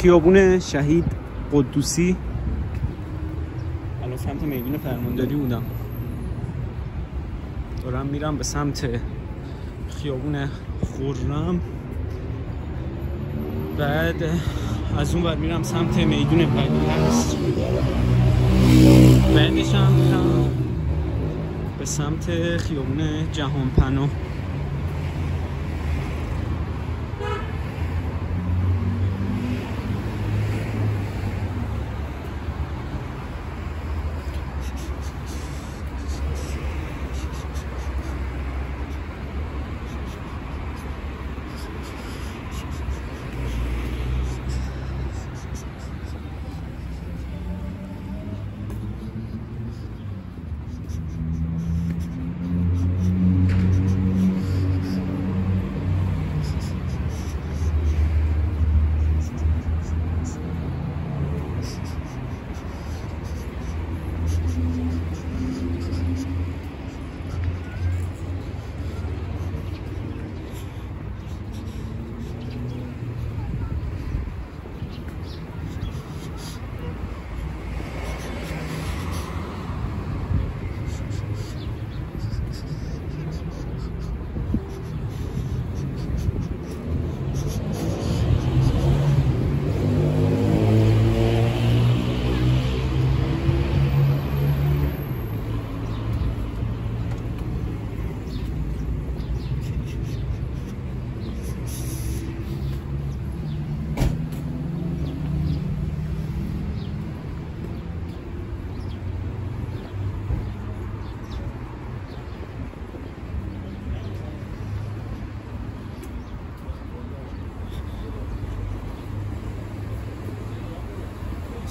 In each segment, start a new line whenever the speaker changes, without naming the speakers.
خیابون شهید قدوسی. الان سمت میدون فرمانداری بودم. دارم میرم به سمت خیابون خورم بعد از اون بر میرم سمت میدون پدیرست بعدش هم میرم به سمت خیابون جهان پناه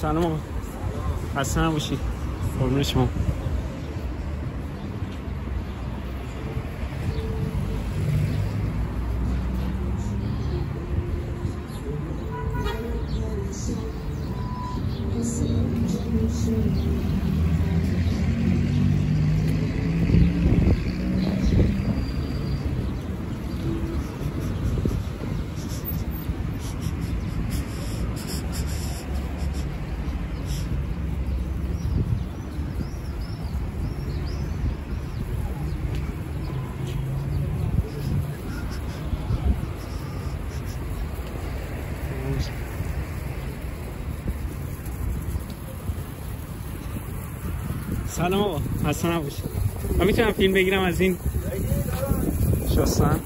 سلام آقا. خسته نباشی. قربون شما. سلام آقا خسته نباشی من می‌تونم فیلم بگیرم از این؟ شستن.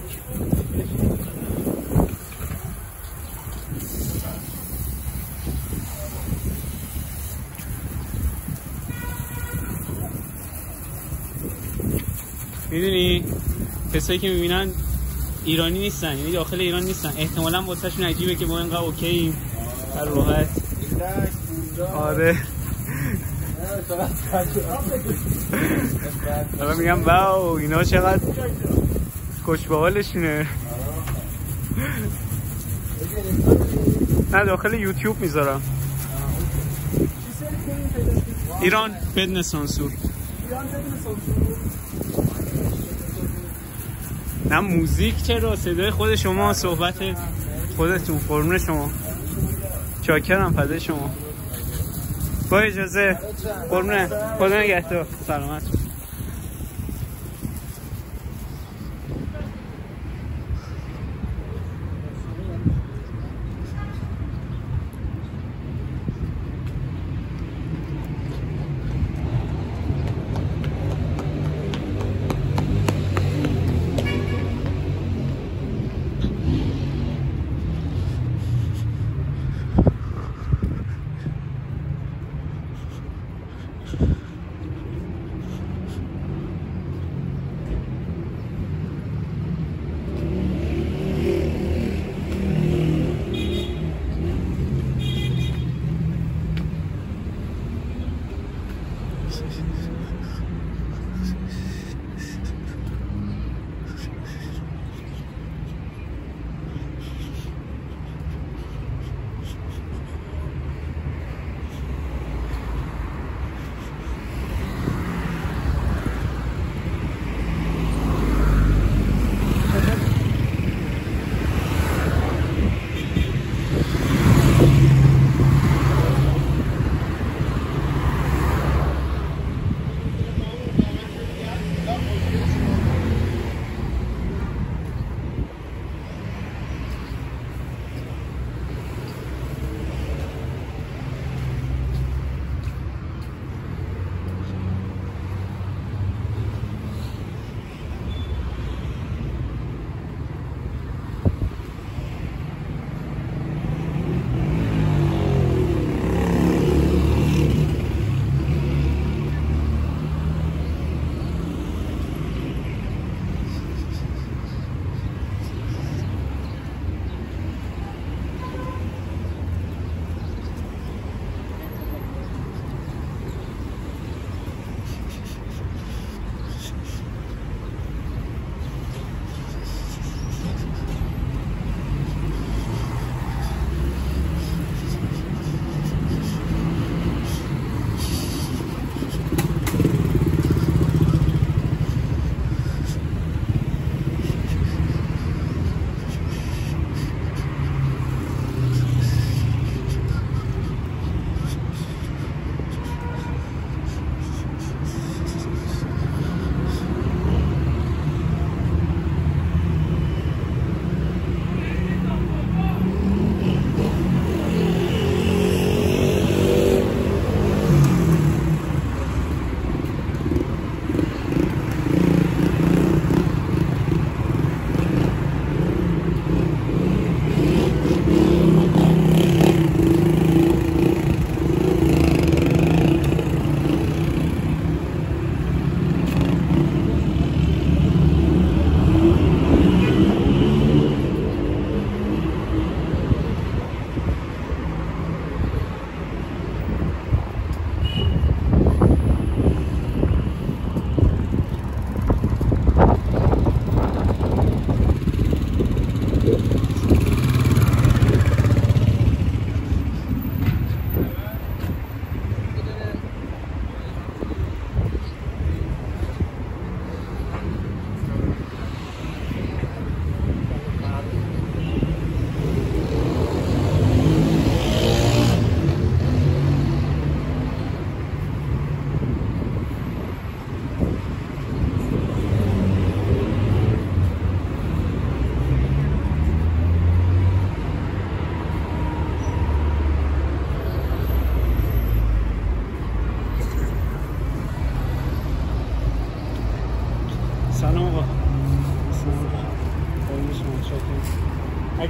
می‌دونی کسایی که می‌بینن ایرانی نیستن یعنی داخل ایران نیستن. احتمالا واسهشون عجیبه که ما اینقدر اوکی در راحت آره. دارم میگم واو اینا چقدر خوش به حالشونه نه داخل یوتیوب می‌ذارم. ایران بدون سانسور. نه موزیک چرا؟ صدای خود شما صحبت خودتون فرمون شما. چاکرم فدای شما. با اجازه. قربونه خدا نگهدار. سلامت.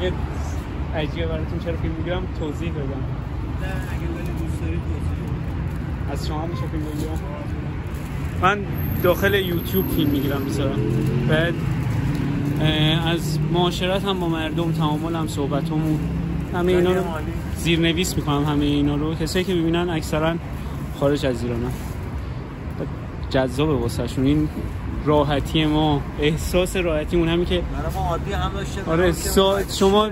اگه عجیبه براتون چرا فیلم می‌گیرم توضیح بدم.
نه اگه ولی دوست داری توضیح
از شما میشه فیلم بگیرم من داخل یوتیوب فیلم می‌گیرم می‌ذارم بعد از معاشرت هم با مردم تعامل هم صحبت همون همه اینا رو زیرنویس می‌کنم همه اینا رو. کسایی که ببینن اکثرا خارج از ایران جذابه واسه شون این راحتی ما. احساس راحتی اون همین که
برای ما عادی هم داشته.
آره، سا-
ما
شما-؟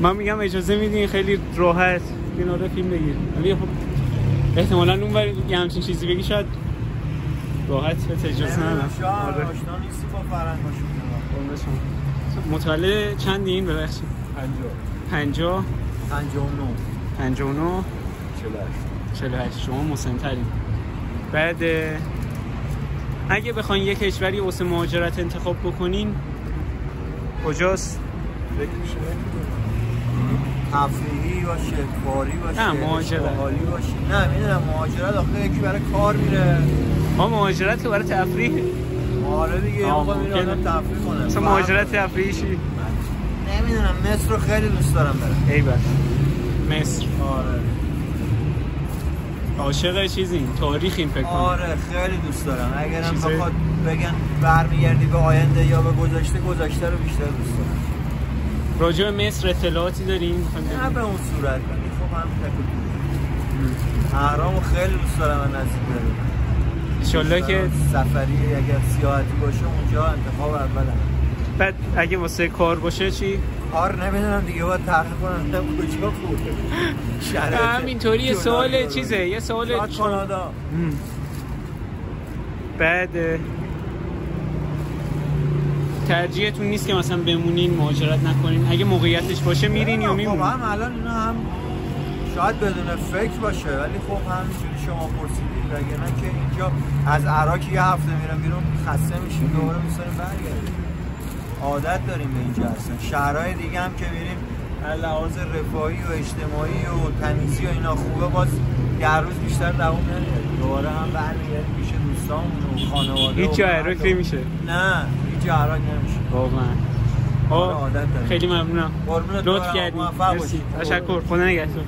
من میگم اجازه میدین خیلی راحت این آره فیلم بگیر ولی خب احتمالا اون بر یه همچین چیزی بگی شاید راحت به اجازه ندم آره.
آشنا نیستی با فرهنگاشون
قربون شما. متولد چندین؟ ببخشید.
پنجاه.
50
پنجاه و نو
59
چلو هشت.
48 شما مسنترین. بعد اگه بخواین یه کشوری واسه مهاجرت انتخاب بکنین کجاست؟
تفریحی باشه کاری باشه
نه، مهاجرت.
باشه. نه می‌دونم مهاجرت آخه یکی برای کار میره.
ما مهاجرت که برای تفریح؟
آره دیگه آقا میره. آدم تفریح کنه.
مثلا مهاجرت تفریحی چی؟
نمی‌دونم مصر رو خیلی دوست دارم برم.
ای بس مصر.
آره.
عاشق چیزین تاریخین فکر کنم.
آره خیلی دوست دارم. اگرم
چیزای-
بخواد بگن برمیگردی به آینده یا به گذشته گذشته رو بیشتر دوست دارم.
راجع به مصر اطلاعاتی دارین؟
نه به اون صورت ولی خب هم خیلی دوست دارم من نزدیک ببینم
انشالله که
سفری اگر سیاحتی باشه اونجا انتخاب اولم
بعد اگه واسه کار باشه چی؟
کار نمی‌دونم دیگه باید تحقیق کنم. نه کجا خوبه
همینطوری یه سوال. چیزه یه سوال
کانادا.
بعد ترجیحتون نیست که مثلا بمونین مهاجرت نکنین. اگه موقعیتش باشه میرین یا
خب
میمونین؟
هم الان اینا هم شاید بدون فکر باشه ولی خب همینجوری شما پرسیدید اگه نه که اینجا از عراق یه هفته میرم بیرون خسته میشیم دوباره میساریم برگردیم عادت داریم به اینجا هستن. شهرهای دیگه هم که میریم لحاظ رفاهی و اجتماعی و تمیزی و اینا خوبه باز یه روز بیشتر دوام نمیاریم دوباره هم برمیگردیم پیش دوستامون و خانواده
هیچ. عراق نمیشه
نه هیچ جا عراق نمیشه.
واقعا.
آره،.
خیلی ممنونم. لطف. کردی. تشکر. خدا نگهدار.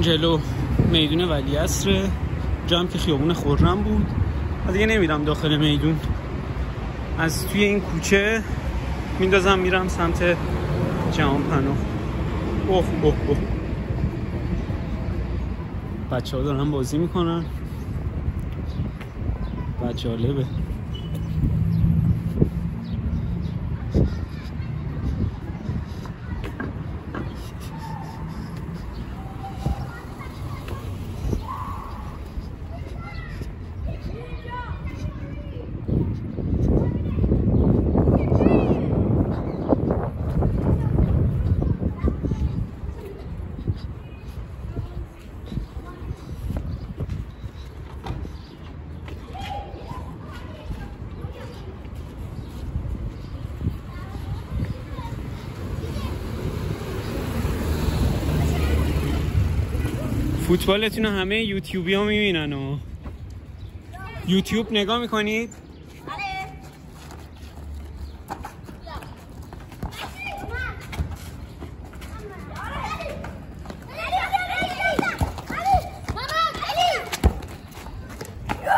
اون جلو میدون ولی اصره جام که خیابون خورم بود. و دیگه نمیرم داخل میدون. از توی این کوچه میندازم میرم سمت جهان پناه. اوه اوه اوه. بچه ها دارن بازی می‌کنن. و جالبه. فوتبالتون همه یوتیوبی ها می‌بینن و یوتیوب نگاه می‌کنید؟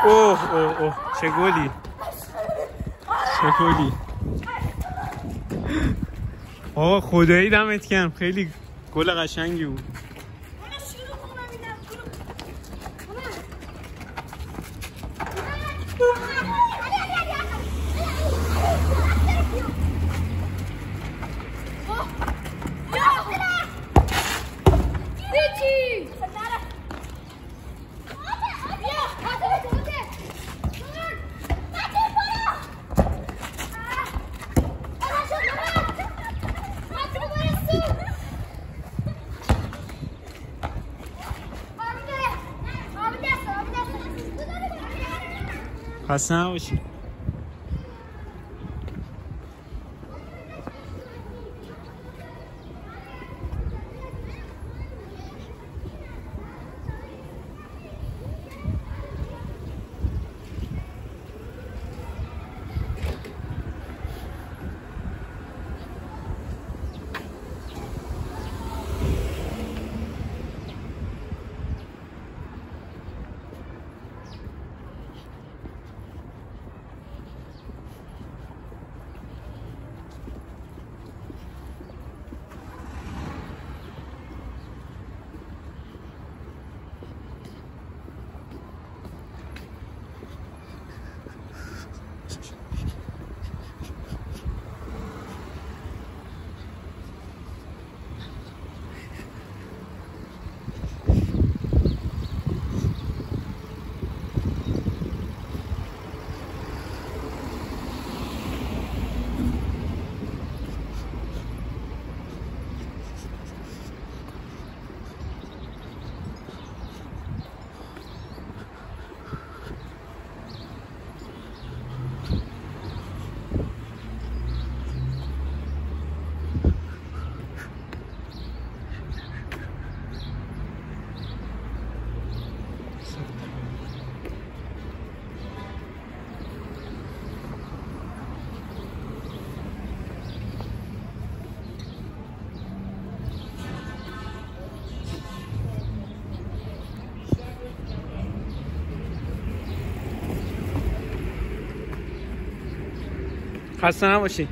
اوه اوه اوه چه گلی. چه گلی. آه خدایی دمت کم خیلی گل قشنگی بود. خسته خسته نباشی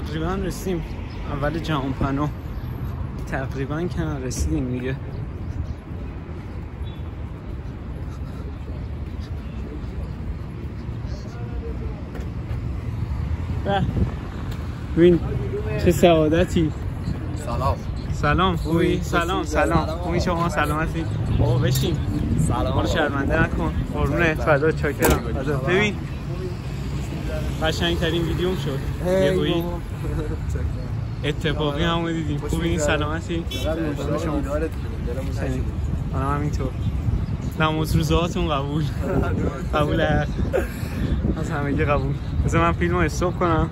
تقریبا رسیدیم. اول جهان پناه. تقریبا که رسیدیم دیگه. ببین چه سعادتی.
سلام.
سلام خوبی؟ سلام سلام. خوبی شما؟ سلامتی؟ بابا بشین.
سلام.
ما رو شرمنده نکن. قربونت. فدا چاکرم. فدا. ببین قشنگ ترین ویدیوم شد. یهویی اتفاقی همو دیدیم. خوبی؟ سلامتی؟ منم همینطور. نماز روزاتون قبول. قبول از همگی قبول. بذار من فیلم رو استوب کنم.